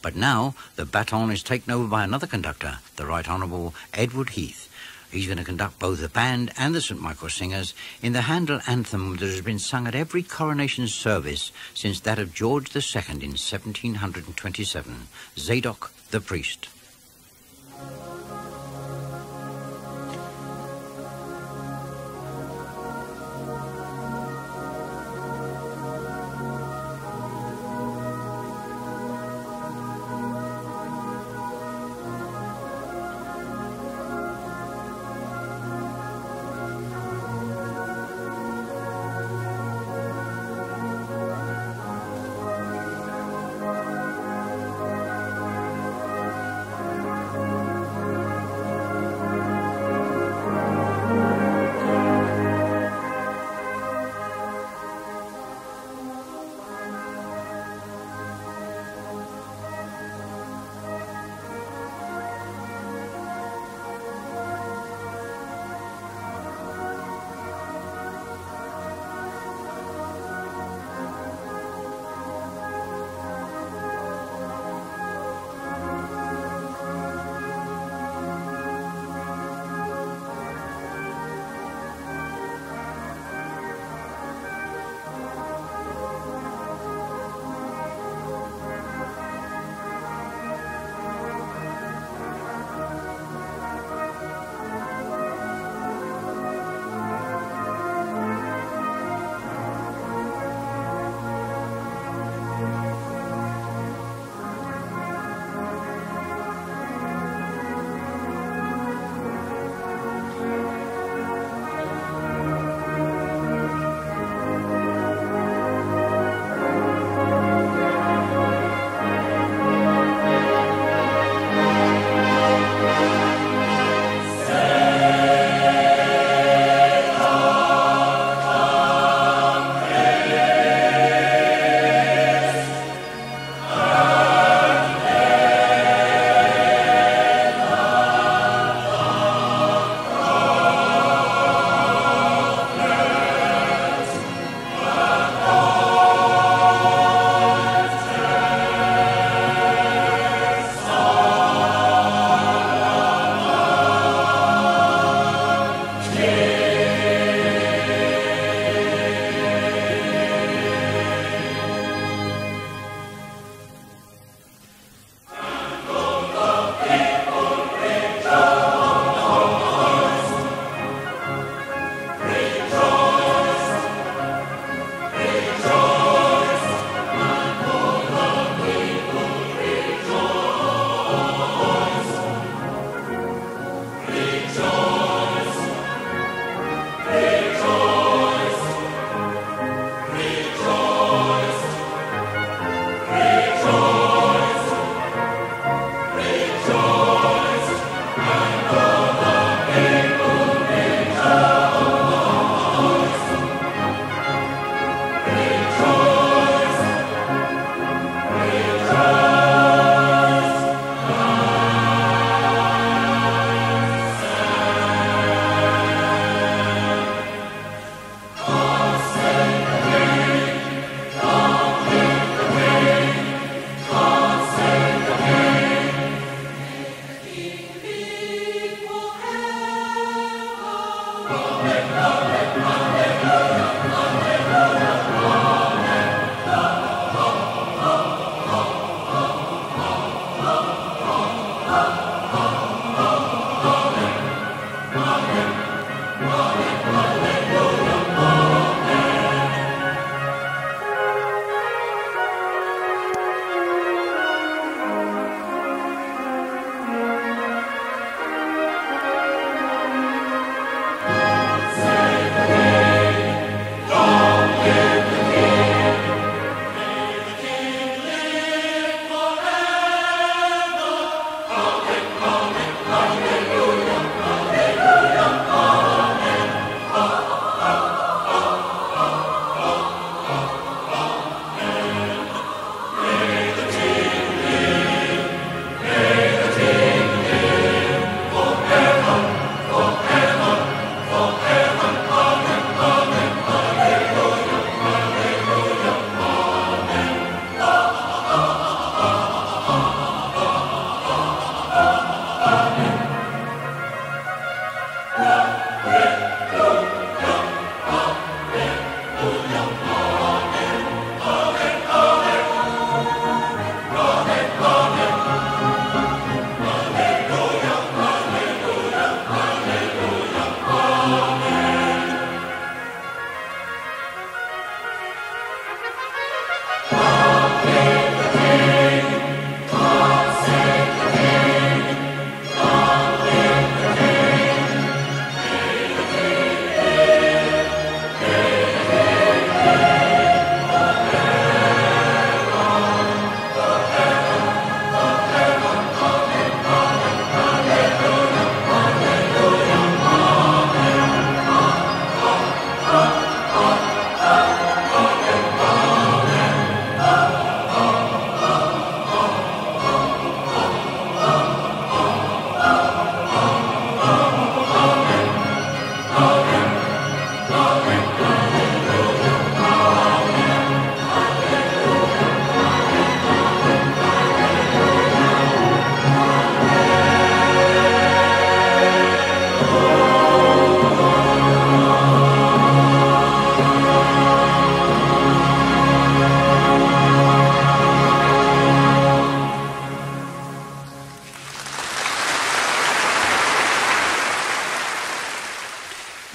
But now the baton is taken over by another conductor, the Right Honourable Edward Heath. He's going to conduct both the band and the St Michael Singers in the Handel anthem that has been sung at every coronation service since that of George II in 1727, Zadok the Priest.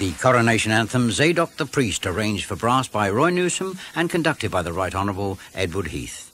The coronation anthem, Zadok the Priest, arranged for brass by Roy Newsome and conducted by the Right Honourable Edward Heath.